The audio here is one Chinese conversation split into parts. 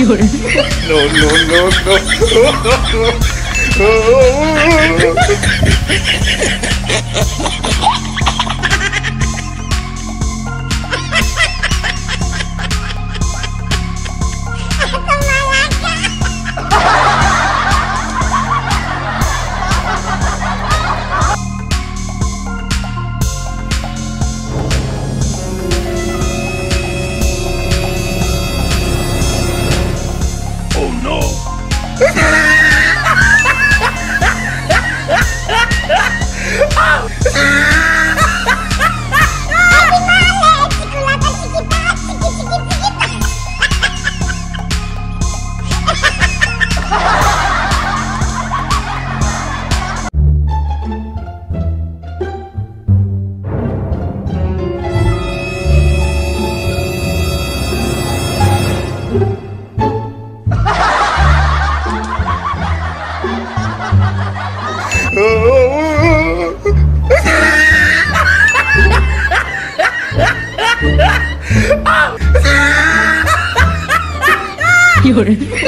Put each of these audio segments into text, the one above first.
You're... No, no, no, no. oh, oh, oh, oh. 有人。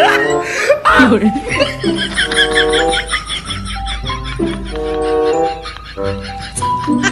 열. 아! 아!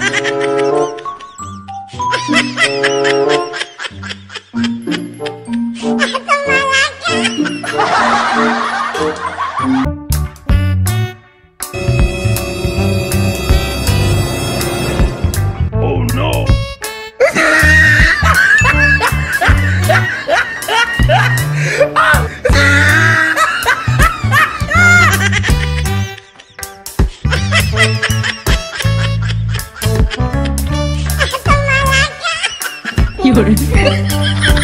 哈哈哈哈